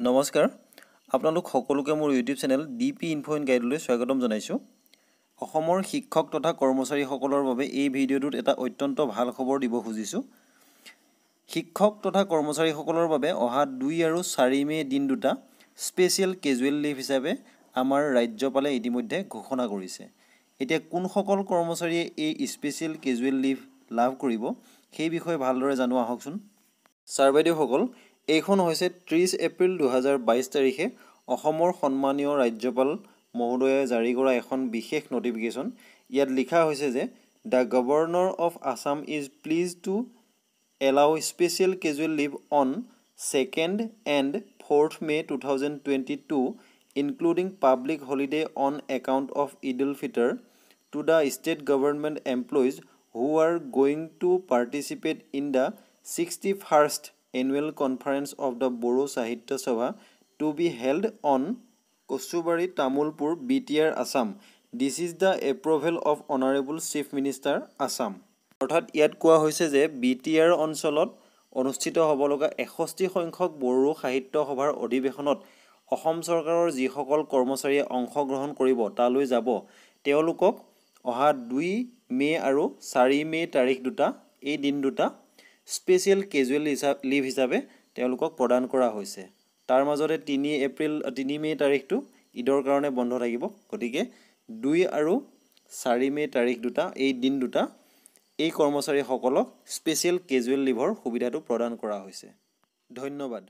নমস্কাৰ। আপোনালোক সকলোকে মোৰ YouTube channel D P info in গাইডলৈ স্বাগতম জনাইছোঁ। অসমৰ শিক্ষক তথা কৰ্মচাৰীসকলৰ বাবে এই ভিডিঅ'টোত এটা অত্যন্ত ভাল খবৰ দিব খুজিছোঁ। শিক্ষক তথা কৰ্মচাৰীসকলৰ বাবে অহা দুই আৰু চাৰি মে' দিন দুটা স্পেচিয়েল কেজুৱেল লিভ হিচাপে আমাৰ ৰাজ্যপালে ইতিমধ্যে ঘোষণা কৰিছে। এতিয়া কোনসকল কৰ্মচাৰীয়ে এই স্পেচিয়েল কেজুৱেল লিভ লাভ কৰিব সেই বিষয়ে ভালদৰে জানো আহকচোন। ছাৰ বাইদেউসকল এইখন হৈছে ত্ৰিছ এপ্ৰিল দুহেজাৰ বাইছ তাৰিখে অসমৰ সন্মানীয় ৰাজ্যপাল মহোদয়ে জাৰি কৰা এখন বিশেষ নটিফিকেশ্যন ইয়াত লিখা হৈছে যে the governor of Assam is please to allow special casual leave on second and fourth May' two thousand twenty two including public holiday on account of Eid ul Fitr to the state government employees who are going to participate in the sixty first annual conference of the Bodo Sahitya Sabha to be held on Kachubari Tamulpur B T R Assam this is the approval of honourable chief minister Assam অৰ্থাৎ ইয়াত কোৱা হৈছে যে B T R অঞ্চলত অনুষ্ঠিত হ'ব লগা এষষ্ঠি সংখ্যক বড়ো সাহিত্য সভাৰ অধিৱেশনত অসম চৰকাৰৰ যিসকল কৰ্মচাৰীয়ে অংশগ্ৰহণ কৰিব তালৈ যাব। তেওঁলোকক অহা দুই মে' আৰু চাৰি মে' তাৰিখ দুটা এই দিন দুটা স্পেচিয়েল কেজুৱেল হিচাপ লিভ হিচাপে তেওঁলোকক প্ৰদান কৰা হৈছে। তাৰ মাজতে তিনি এপ্ৰিল তিনি মে' তাৰিখটো ঈদৰ কাৰণে বন্ধ থাকিব। গতিকে দুই আৰু চাৰি মে' তাৰিখ দুটা এই দিন দুটা এই কৰ্মচাৰীসকলক স্পেচিয়েল কেজুৱেল লিভৰ সুবিধাটো প্ৰদান কৰা হৈছে। ধন্যবাদ।